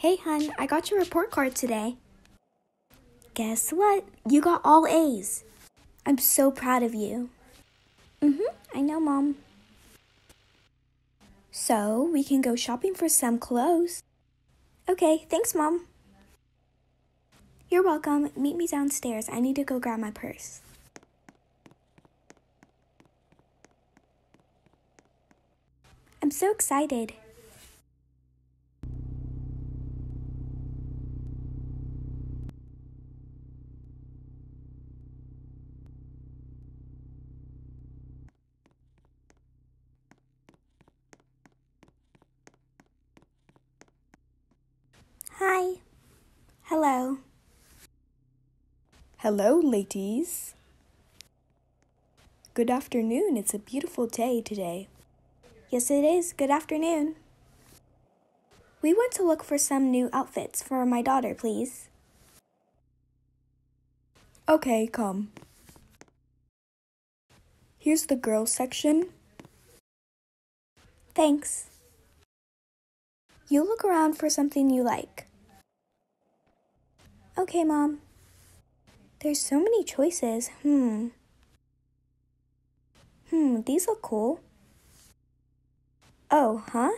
Hey, hun, I got your report card today. Guess what? You got all A's. I'm so proud of you. Mm hmm, I know, Mom. So, we can go shopping for some clothes. Okay, thanks, Mom. You're welcome. Meet me downstairs. I need to go grab my purse. I'm so excited. Hi. Hello. Hello, ladies. Good afternoon. It's a beautiful day today. Yes, it is. Good afternoon. We want to look for some new outfits for my daughter, please. Okay, come. Here's the girls section. Thanks. You look around for something you like. Okay, Mom. There's so many choices. Hmm. Hmm, these look cool. Oh, huh?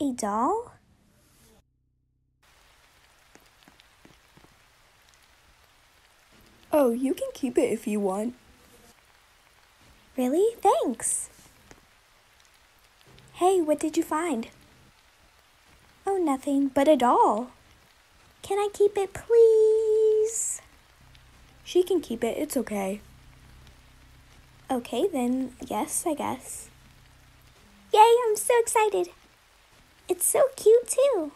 A doll? Oh, you can keep it if you want. Really? Thanks. Hey, what did you find? Oh, nothing but a doll. Can I keep it, please? She can keep it, it's okay. Okay, then, yes, I guess. Yay, I'm so excited. It's so cute, too.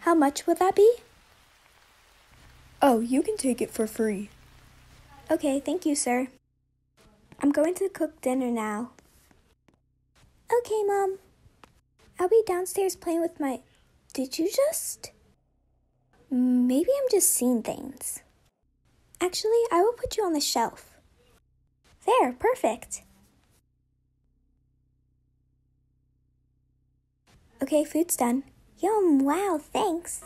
How much would that be? Oh, you can take it for free. Okay, thank you, sir. I'm going to cook dinner now. Okay, Mom. I'll be downstairs playing with my. Did you just? Maybe I'm just seeing things. Actually, I will put you on the shelf. There, perfect. Okay, food's done. Yum, wow, thanks.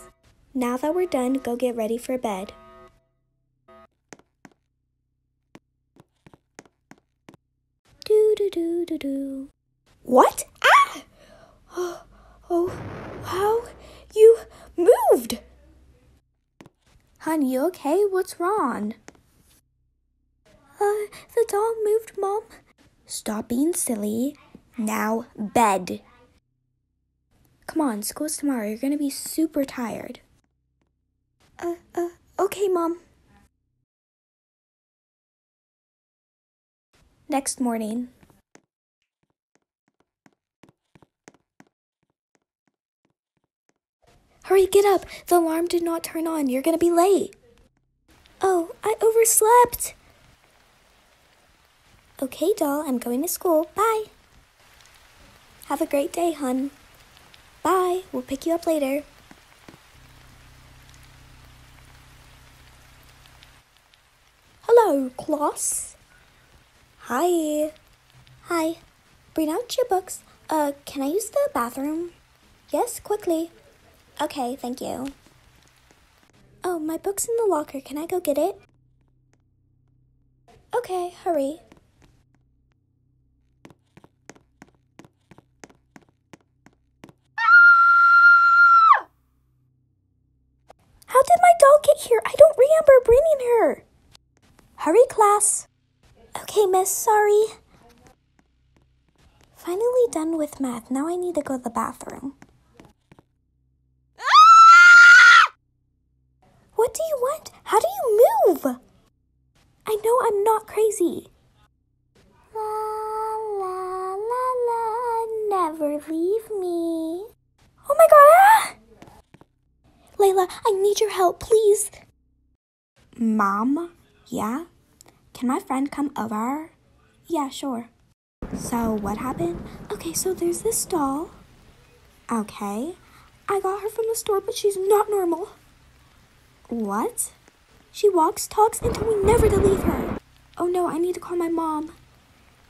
Now that we're done, go get ready for bed. Do do do do do. What? Ah! Oh, oh, how you moved? Hon, you okay? What's wrong? Uh, the doll moved, Mom. Stop being silly. Now, bed. Come on, school's tomorrow. You're gonna be super tired. Uh, uh, okay, Mom. Next morning. Hurry, get up. The alarm did not turn on. You're gonna be late. Oh, I overslept. Okay, doll, I'm going to school. Bye. Have a great day, hun. Bye. We'll pick you up later. Hello, class. Hi. Hi. Bring out your books. Uh, can I use the bathroom? Yes, quickly. Okay, thank you. Oh, my book's in the locker. Can I go get it? Okay, hurry. How did my doll get here? I don't remember bringing her. Hurry, class. Okay, miss, sorry. Finally done with math. Now I need to go to the bathroom. What do you want? How do you move? I know I'm not crazy. La la la la, never leave me. Oh my god! Ah! Layla, I need your help, please. Mom? Yeah? Can my friend come over? Yeah, sure. So, what happened? Okay, so there's this doll. Okay. I got her from the store, but she's not normal. What? She walks, talks, and told me never to leave her. Oh no, I need to call my mom.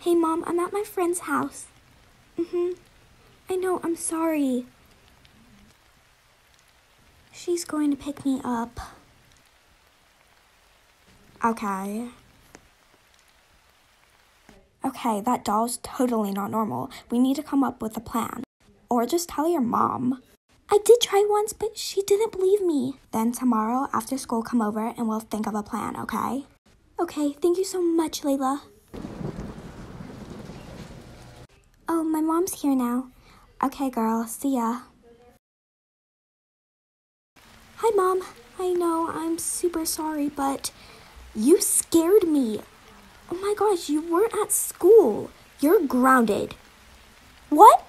Hey, mom, I'm at my friend's house. Mm hmm. I know, I'm sorry. She's going to pick me up. Okay. Okay, that doll's totally not normal. We need to come up with a plan. Or just tell your mom. I did try once, but she didn't believe me. Then tomorrow after school, come over and we'll think of a plan, okay? Okay, thank you so much, Layla. Oh, my mom's here now. Okay, girl, see ya. Hi, Mom. I know I'm super sorry, but you scared me. Oh my gosh, you weren't at school. You're grounded. What?